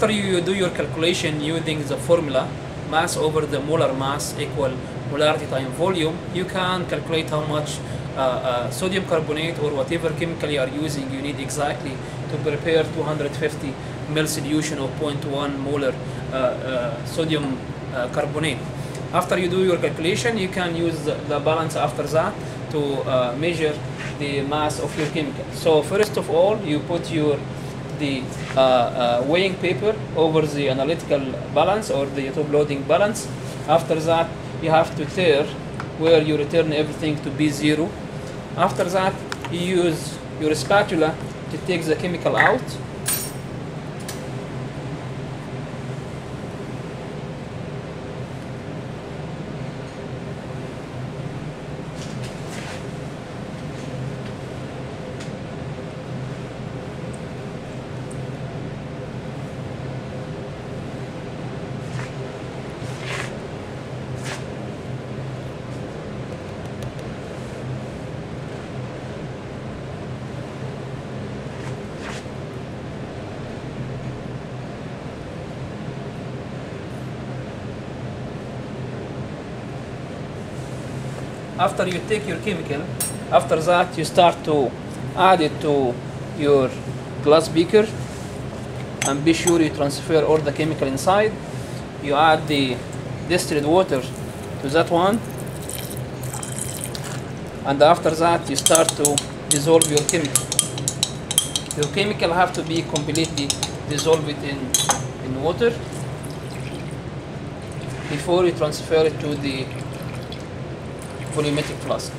After you do your calculation using the formula mass over the molar mass equal molarity time volume, you can calculate how much uh, uh, sodium carbonate or whatever chemical you are using you need exactly to prepare 250 ml solution of 0.1 molar uh, uh, sodium uh, carbonate. After you do your calculation, you can use the, the balance after that to uh, measure the mass of your chemical. So first of all, you put your the uh, uh, weighing paper over the analytical balance or the top loading balance. After that, you have to turn where you return everything to be zero. After that, you use your spatula to take the chemical out. After you take your chemical, after that you start to add it to your glass beaker and be sure you transfer all the chemical inside. You add the distilled water to that one and after that you start to dissolve your chemical. Your chemical have to be completely dissolved in, in water before you transfer it to the فوليومتريك فلاسك